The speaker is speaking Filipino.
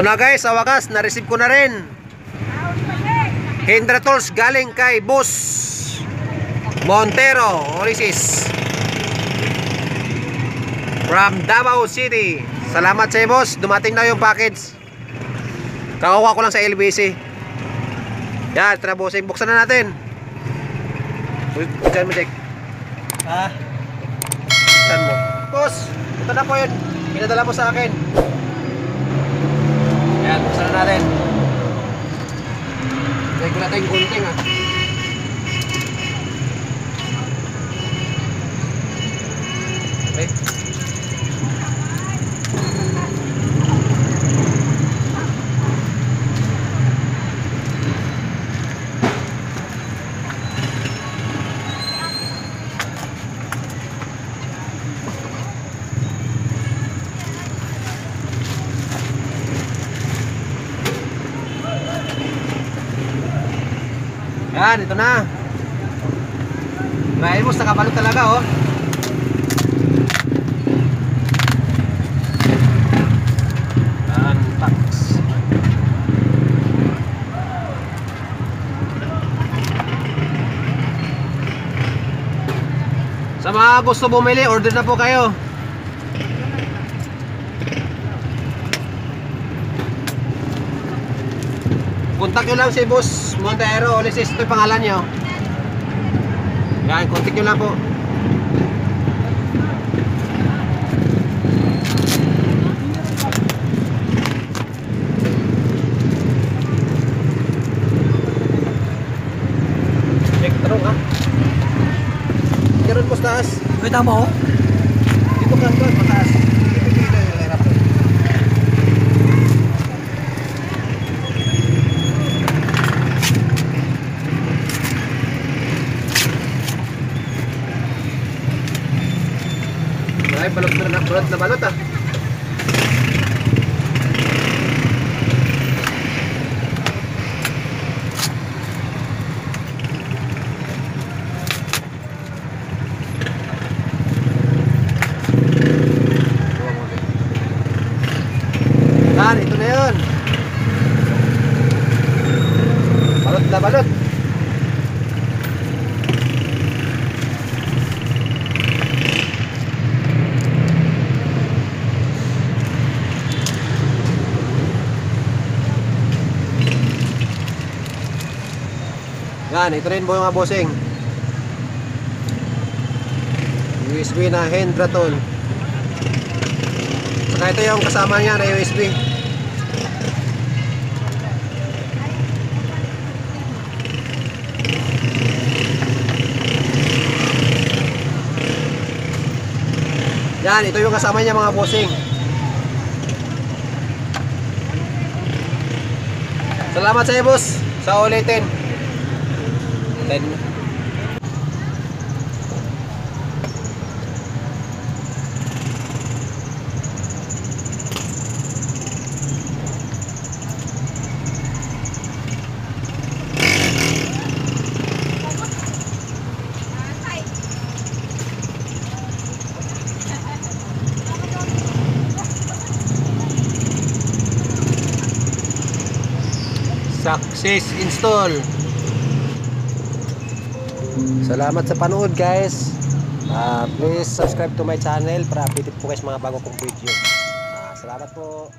Ito na guys, sa wakas, na-receive ko na rin. Hendra Tools galing kay Boss Montero, Orisis. From Davao City. Salamat sa boss. Dumating na yung package. Kakakuha ko lang sa LBC. Yan, tara bossing. Buksan na natin. Diyan mo, Jack. Ah, Buksan mo. Boss, ito na po yun. Pinadala mo sa akin. Yan, buksan na natin. Try ko natin. Yan, ito na. May mo nakabalot talaga oh. Sa mga gusto bumili, order na po kayo. Contact nyo lang si Boss Montero Olisis. Ito yung pangalan nyo. Yan, contact nyo lang po. Check tarong ha. Karon po sa taas. wait mo. Dito ka, mataas. Ay, balot na, balot na balot ah. Yan, ito na. Balot na balot. Yan, ito rin po yung mga bossing. USB na Hendraton. Saka ito yung kasama niya na USB. Yan, ito yung kasama niya mga bossing. Salamat sa iyo, boss. Sa ulitin. 10. Success install. Salamat sa panood guys. Ah, please subscribe to my channel para updated po guys mga bago kong video. Ah, salamat po.